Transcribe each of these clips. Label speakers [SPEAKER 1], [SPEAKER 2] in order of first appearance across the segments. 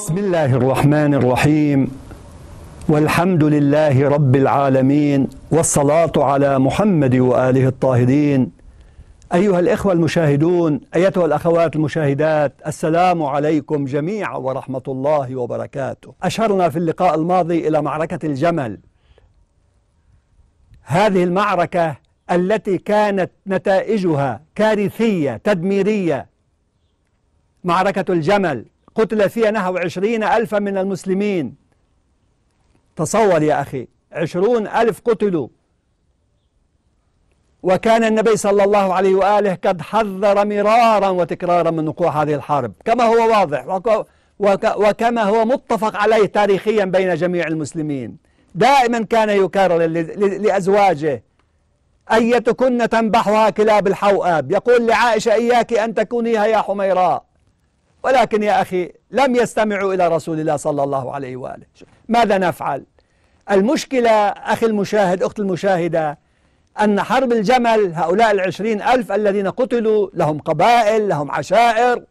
[SPEAKER 1] بسم الله الرحمن الرحيم. والحمد لله رب العالمين والصلاة على محمد وآله الطاهرين. أيها الإخوة المشاهدون أيتها الأخوات المشاهدات السلام عليكم جميعا ورحمة الله وبركاته. أشرنا في اللقاء الماضي إلى معركة الجمل. هذه المعركة التي كانت نتائجها كارثية تدميرية معركة الجمل. قتل فيها نحو عشرين ألفا من المسلمين. تصور يا أخي عشرون ألف قتلوا. وكان النبي صلى الله عليه وآله قد حذر مرارا وتكرارا من وقوع هذه الحرب. كما هو واضح وكما هو متفق عليه تاريخيا بين جميع المسلمين. دائما كان يكرر لأزواجه أيتكن تنبحها كلاب الحوآب. يقول لعائشة إياك أن تكونيها يا حميراء. ولكن يا أخي لم يستمعوا إلى رسول الله صلى الله عليه وآله. ماذا نفعل؟ المشكلة أخي المشاهد أخت المشاهدة أن حرب الجمل هؤلاء العشرين ألف الذين قتلوا لهم قبائل لهم عشائر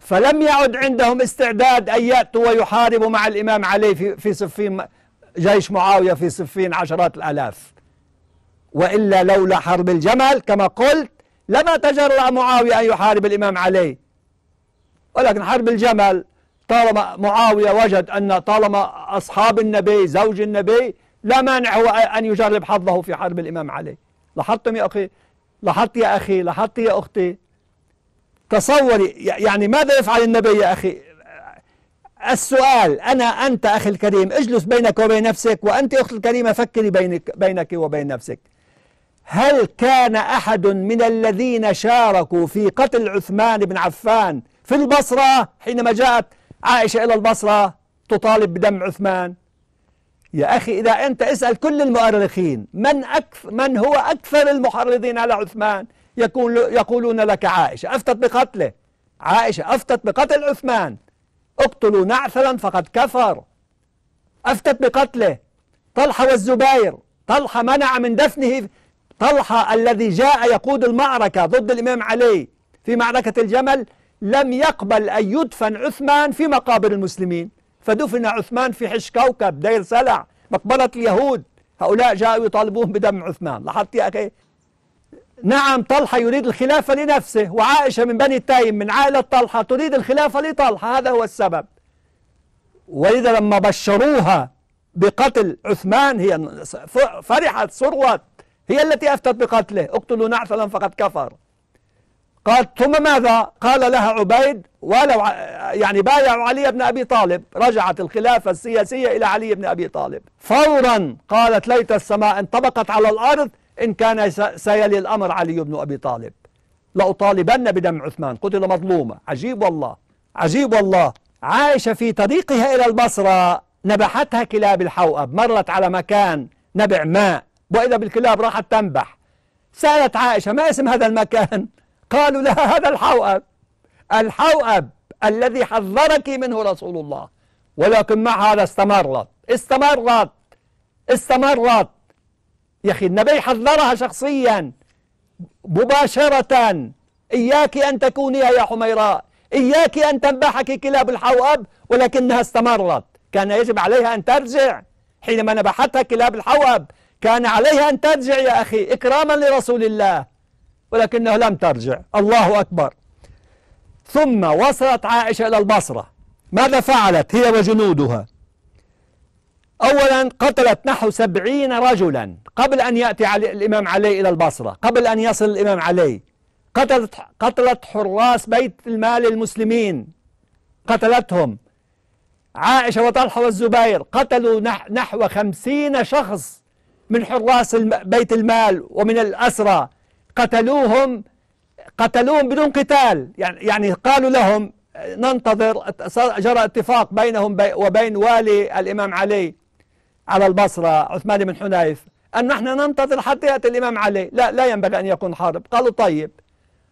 [SPEAKER 1] فلم يعد عندهم استعداد أن يأتوا ويحاربوا مع الإمام علي في, في صفين جيش معاوية في صفين عشرات الآلاف. وإلا لولا حرب الجمل كما قلت لما تجرأ معاوية أن يحارب الإمام علي. ولكن حرب الجمل طالما معاوية وجد أن طالما أصحاب النبي زوج النبي لا مانع هو أن يجرب حظه في حرب الإمام علي. لاحظتم يا أخي؟ لاحظت يا أخي؟ لاحظت يا أختي؟ تصوري يعني ماذا يفعل النبي يا أخي؟ السؤال أنا أنت أخي الكريم اجلس بينك وبين نفسك وأنت أخت الكريمة فكري بينك, بينك وبين نفسك. هل كان أحد من الذين شاركوا في قتل عثمان بن عفان في البصرة حينما جاءت عائشة إلى البصرة تطالب بدم عثمان. يا أخي إذا أنت اسأل كل المؤرخين من, أكثر من هو أكثر المحرضين على عثمان؟ يقول يقولون لك عائشة أفتت بقتله. عائشة أفتت بقتل عثمان. اقتلوا نعثلا فقد كفر. أفتت بقتله. طلحة والزبير طلحة منع من دفنه. طلحة الذي جاء يقود المعركة ضد الإمام علي في معركة الجمل لم يقبل أن يدفن عثمان في مقابر المسلمين. فدفن عثمان في حش كوكب دير سلع مقبرة اليهود. هؤلاء جاءوا يطالبون بدم عثمان. لاحظت يا أخي؟ نعم طلحة يريد الخلافة لنفسه وعائشة من بني تيم من عائلة طلحة تريد الخلافة لطلحة. هذا هو السبب. ولذا لما بشروها بقتل عثمان هي فرحت سرت هي التي أفتت بقتله. اقتلوا نعثلا فقد كفر. قال ثم ماذا؟ قال لها عبيد ولو يعني بايعوا علي بن أبي طالب. رجعت الخلافة السياسية إلى علي بن أبي طالب. فورا قالت ليت السماء انطبقت على الأرض إن كان سيلي الأمر علي بن أبي طالب. لأطالبن بدم عثمان. قتل مظلومة. عجيب والله. عجيب والله. عائشة في طريقها إلى البصرة. نبحتها كلاب الحوأب. مرت على مكان نبع ماء. وإذا بالكلاب راحت تنبح. سألت عائشة. ما اسم هذا المكان؟ قالوا لها هذا الحوأب الحوأب الذي حذرك منه رسول الله ولكن مع هذا استمرت استمرت استمرت يا أخي النبي حذرها شخصيا مباشرة. إياك أن تكونيها يا حميراء إياك أن تنبحك كلاب الحوأب ولكنها استمرت. كان يجب عليها أن ترجع. حينما نبحتها كلاب الحوأب كان عليها أن ترجع يا أخي إكراما لرسول الله. ولكنها لم ترجع. الله أكبر. ثم وصلت عائشة إلى البصرة. ماذا فعلت؟ هي وجنودها. أولا قتلت نحو سبعين رجلا قبل أن يأتي علي الإمام علي إلى البصرة. قبل أن يصل الإمام علي. قتلت, قتلت حراس بيت المال المسلمين. قتلتهم. عائشة وطلحة والزبير قتلوا نحو خمسين شخص من حراس بيت المال ومن الأسرى قتلوهم قتلوهم بدون قتال. يعني يعني قالوا لهم ننتظر جرى اتفاق بينهم وبين والي الإمام علي على البصرة عثمان بن حنيف أن نحن ننتظر حتى يأتي الإمام علي. لا لا ينبغي أن يكون حرب قالوا طيب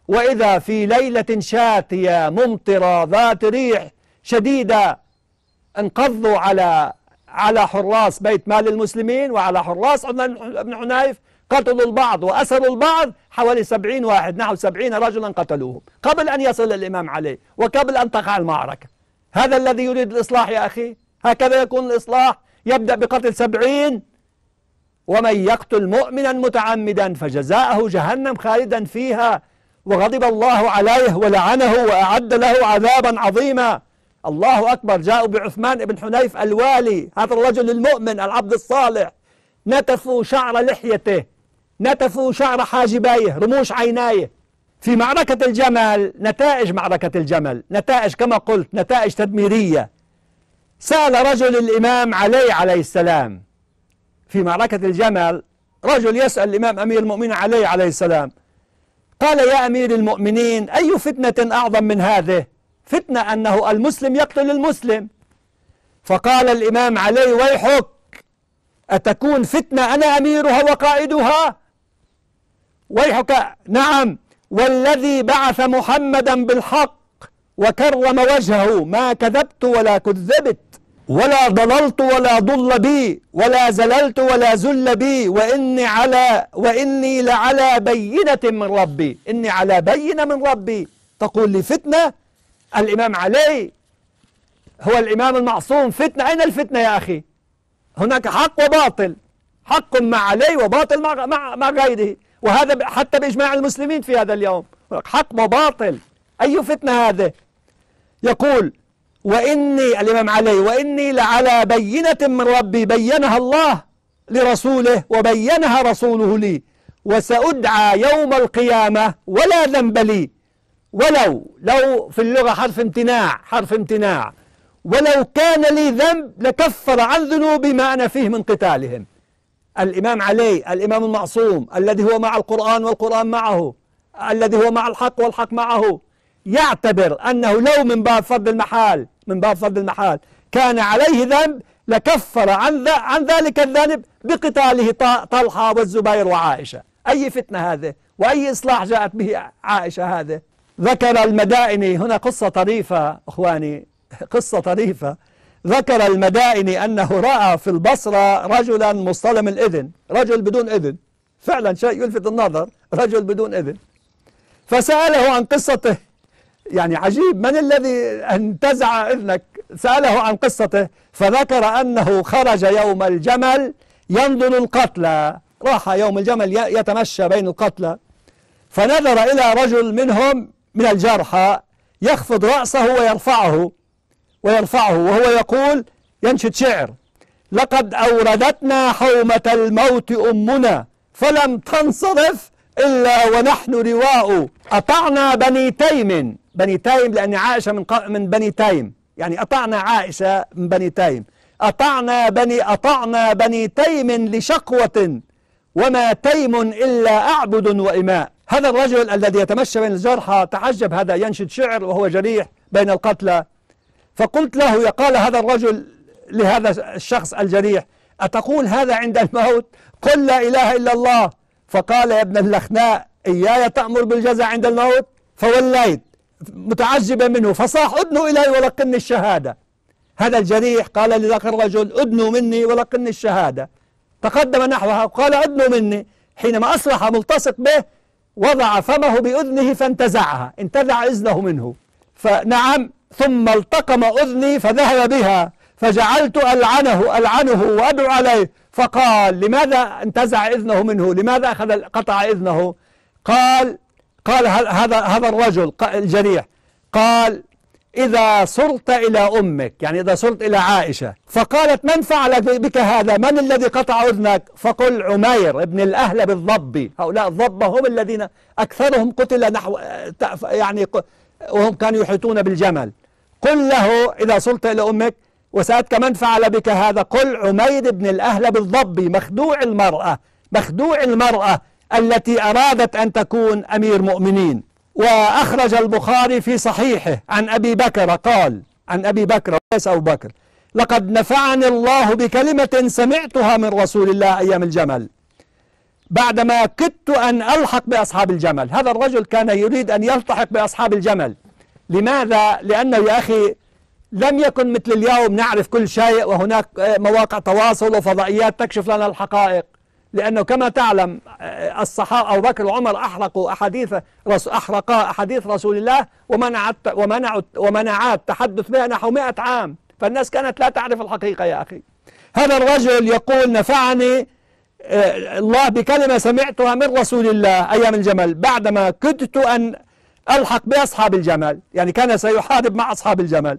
[SPEAKER 1] وإذا في ليلة شاتية ممطرة ذات ريح شديدة انقضوا على على حراس بيت مال المسلمين وعلى حراس عثمان بن حنيف قتلوا البعض وأسروا البعض حوالي سبعين واحد نحو سبعين رجلا قتلوهم. قبل أن يصل الإمام علي وقبل أن تقع المعركة. هذا الذي يريد الإصلاح يا أخي؟ هكذا يكون الإصلاح. يبدأ بقتل سبعين. ومن يقتل مؤمنا متعمدا فجزاءه جهنم خالدا فيها. وغضب الله عليه ولعنه وأعد له عذابا عظيما. الله أكبر. جاءوا بعثمان بن حنيف الوالي هذا الرجل المؤمن العبد الصالح. نتفوا شعر لحيته. نتفوا شعر حاجبيه رموش عينايه. في معركة الجمل نتائج معركة الجمل. نتائج كما قلت نتائج تدميرية. سأل رجل الإمام علي عليه السلام. في معركة الجمل رجل يسأل الإمام أمير المؤمنين علي عليه السلام. قال يا أمير المؤمنين أي فتنة أعظم من هذه؟ فتنة أنه المسلم يقتل المسلم. فقال الإمام علي ويحك أتكون فتنة أنا أميرها وقائدها؟ ويحك نعم. والذي بعث محمدا بالحق وكرم وجهه ما كذبت ولا كذبت ولا ضللت ولا ضل بي ولا زللت ولا زل بي وإني على وإني لعلى بينة من ربي. إني على بينة من ربي. تقول لي فتنة؟ الإمام علي هو الإمام المعصوم. فتنة؟ أين الفتنة يا أخي؟ هناك حق وباطل. حق مع علي وباطل مع, مع, مع غيره. وهذا حتى بإجماع المسلمين في هذا اليوم. حق وباطل أي فتنة هذه؟ يقول وإني الإمام علي وإني لعلى بينة من ربي بينها الله لرسوله وبينها رسوله لي وسأدعى يوم القيامة ولا ذنب لي. ولو لو في اللغة حرف امتناع حرف امتناع. ولو كان لي ذنب لكفر عن ذنوبي ما أنا فيه من قتالهم. الإمام علي الإمام المعصوم الذي هو مع القرآن والقرآن معه الذي هو مع الحق والحق معه يعتبر أنه لو من باب فضل المحال من باب فضل المحال كان عليه ذنب لكفر عن, عن ذلك الذنب بقتاله طلحة والزبير وعائشة. أي فتنة هذه؟ وأي إصلاح جاءت به عائشة هذه؟ ذكر المدائني هنا قصة طريفة أخواني قصة طريفة. ذكر المدائني أنه رأى في البصرة رجلا مصطلم الإذن رجل بدون إذن. فعلا شيء يلفت النظر رجل بدون إذن. فسأله عن قصته. يعني عجيب من الذي انتزع إذنك؟ سأله عن قصته. فذكر أنه خرج يوم الجمل ينظر القتلى. راح يوم الجمل يتمشى بين القتلى. فنظر إلى رجل منهم من الجرحى يخفض رأسه ويرفعه. ويرفعه وهو يقول ينشد شعر. لقد أوردتنا حومة الموت أمنا فلم تنصرف إلا ونحن رواء. أطعنا بني تيم. بني تيم لأن عائشة من, من بني تيم. يعني أطعنا عائشة من بني تيم. أطعنا بني أطعنا بني تيم لشقوة وما تيم إلا أعبد وإماء. هذا الرجل الذي يتمشى بين الجرحى تعجب هذا ينشد شعر وهو جريح بين القتلى. فقلت له قال هذا الرجل لهذا الشخص الجريح أتقول هذا عند الموت؟ قل لا إله إلا الله. فقال يا ابن اللخناء إياي تأمر بالجزاء عند الموت؟ فوليت متعجبا منه فصاح أدنوا إلي ولقني الشهادة. هذا الجريح قال لذاك الرجل أدنوا مني ولقني الشهادة. تقدم نحوها قال أدنوا مني. حينما أصبح ملتصق به وضع فمه بأذنه فانتزعها انتزع إذنه منه. فنعم ثم التقم أذني فذهب بها فجعلت ألعنه ألعنه وأدعو عليه. فقال لماذا انتزع إذنه منه؟ لماذا أخذ قطع إذنه؟ قال قال هذا هذا الرجل الجريح. قال إذا صرت إلى أمك يعني إذا صرت إلى عائشة. فقالت من فعل بك هذا؟ من الذي قطع أذنك؟ فقل عمير ابن الأهل بالضب. هؤلاء الضبة هم الذين أكثرهم قتل نحو يعني وهم كانوا يحيطون بالجمل. قل له إذا صرت إلى أمك وسألتك من فعل بك هذا؟ قل عمير بن الأهل بالضب مخدوع المرأة مخدوع المرأة التي أرادت أن تكون أمير مؤمنين. وأخرج البخاري في صحيحه عن أبي بكر قال عن أبي بكر وليس أبو بكر لقد نفعني الله بكلمة سمعتها من رسول الله أيام الجمل. بعدما كدت أن ألحق بأصحاب الجمل. هذا الرجل كان يريد أن يلتحق بأصحاب الجمل. لماذا؟ لأنه يا أخي لم يكن مثل اليوم نعرف كل شيء وهناك مواقع تواصل وفضائيات تكشف لنا الحقائق. لأنه كما تعلم الصحابة أبو بكر وعمر أحرقوا أحاديث أحرقا أحاديث رسول الله ومنعت ومنعوا ومنعات التحدث بها نحو 100 عام. فالناس كانت لا تعرف الحقيقة يا أخي. هذا الرجل يقول نفعني الله بكلمة سمعتها من رسول الله أيام الجمل بعدما كدت أن ألحق بأصحاب الجمل يعني كان سيحارب مع أصحاب الجمل.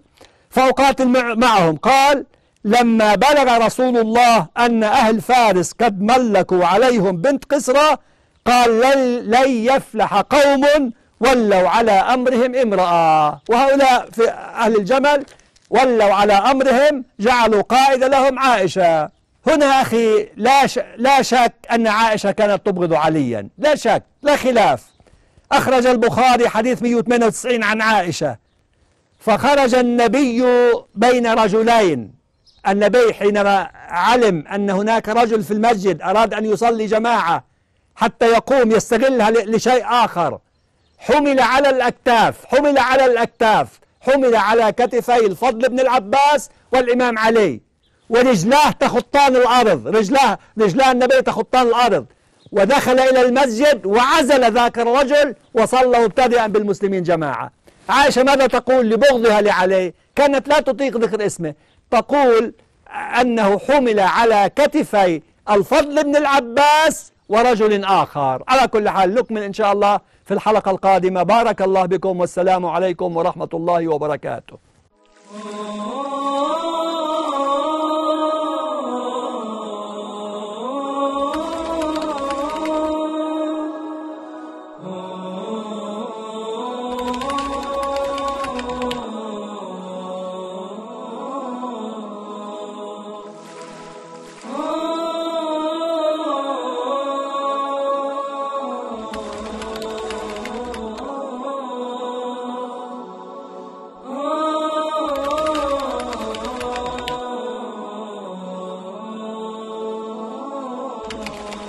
[SPEAKER 1] فأقاتل معهم قال لما بلغ رسول الله أن أهل فارس قد ملكوا عليهم بنت قسرة قال لن يفلح قوم ولوا على أمرهم امرأة وهؤلاء في أهل الجمل ولوا على أمرهم جعلوا قائد لهم عائشة. هنا أخي لا, لا شك أن عائشة كانت تبغض عليا. لا شك لا خلاف. أخرج البخاري حديث 198 عن عائشة. فخرج النبي بين رجلين. النبي حينما علم أن هناك رجل في المسجد أراد أن يصلي جماعة حتى يقوم يستغلها لشيء آخر. حمل على الأكتاف حمل على الأكتاف. حمل على كتفي الفضل بن العباس والإمام علي. ورجلاه تخطان الأرض. رجلاه رجلاه النبي تخطان الأرض. ودخل إلى المسجد وعزل ذاك الرجل وصلى مبتدئا بالمسلمين جماعة. عائشة ماذا تقول لبغضها لعلي؟ كانت لا تطيق ذكر اسمه. تقول أنه حمل على كتفي الفضل بن العباس ورجل آخر. على كل حال نكمل إن شاء الله في الحلقة القادمة. بارك الله بكم والسلام عليكم ورحمة الله وبركاته. Oh.